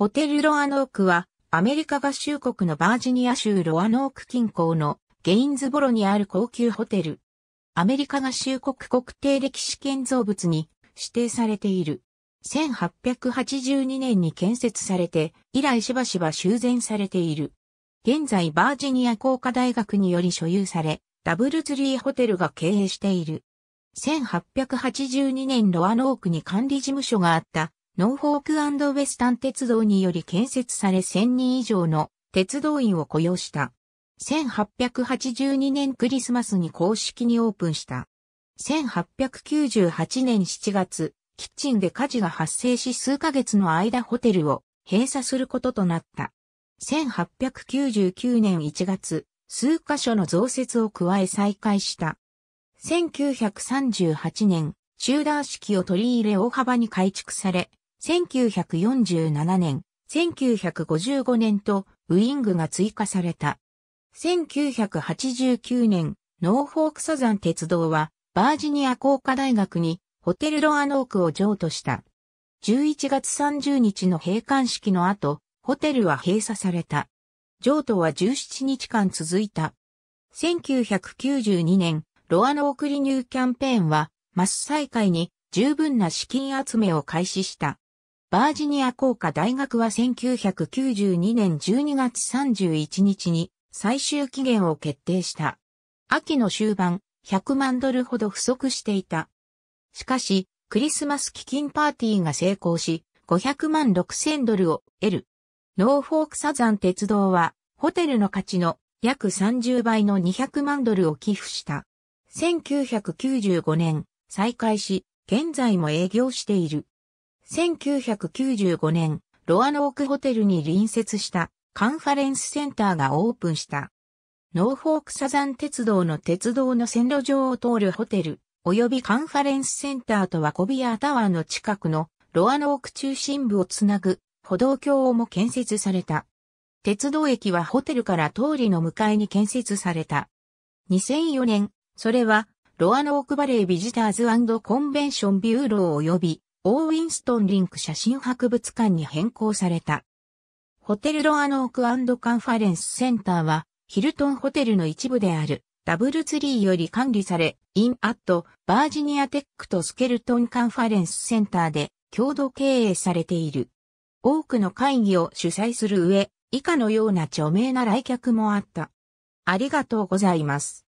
ホテルロアノークはアメリカ合衆国のバージニア州ロアノーク近郊のゲインズボロにある高級ホテル。アメリカ合衆国国定歴史建造物に指定されている。1882年に建設されて、以来しばしば修繕されている。現在バージニア工科大学により所有され、ダブルツリーホテルが経営している。1882年ロアノークに管理事務所があったノーフォークウェスタン鉄道により建設され1000人以上の鉄道員を雇用した。1882年クリスマスに公式にオープンした。1898年7月、キッチンで火事が発生し数ヶ月の間ホテルを閉鎖することとなった。1899年1月、数箇所の増設を加え再開した。1938年、チューダー式を取り入れ大幅に改築され、1947年、1955年とウィングが追加された。1989年、ノーフォークサザン鉄道はバージニア工科大学にホテルロアノークを譲渡した。11月30日の閉館式の後、ホテルは閉鎖された。譲渡は17日間続いた。1992年、ロアノークリニューキャンペーンは、まず再開に十分な資金集めを開始した。バージニア工科大学は1992年12月31日に最終期限を決定した。秋の終盤、100万ドルほど不足していた。しかし、クリスマス基金パーティーが成功し、500万6千ドルを得る。ノーフォークサザン鉄道は、ホテルの価値の約30倍の200万ドルを寄付した。1995年、再開し、現在も営業している。1995年、ロアノークホテルに隣接したカンファレンスセンターがオープンした。ノーフォークサザン鉄道の鉄道の線路上を通るホテル、及びカンファレンスセンターとはコビアタワーの近くのロアノーク中心部をつなぐ歩道橋も建設された。鉄道駅はホテルから通りの向かいに建設された。2004年、それはロアノークバレービジターズコンベンションビューロー及びオーウィンストンリンク写真博物館に変更された。ホテルロアノークカンファレンスセンターはヒルトンホテルの一部であるダブルツリーより管理され、インアット、バージニアテックとスケルトンカンファレンスセンターで共同経営されている。多くの会議を主催する上、以下のような著名な来客もあった。ありがとうございます。